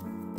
Bye.